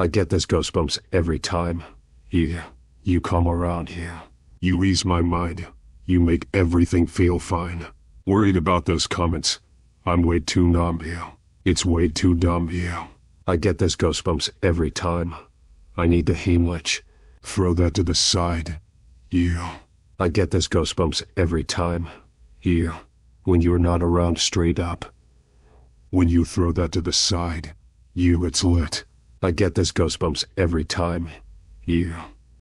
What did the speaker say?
I get this goosebumps every time. You, you come around here. You ease my mind. You make everything feel fine. Worried about those comments. I'm way too numb here. It's way too dumb here. I get this goosebumps every time. I need the Heimlich. Throw that to the side. You. I get this goosebumps every time. You. When you're not around straight up. When you throw that to the side. You, it's lit. I get this goosebumps every time. You.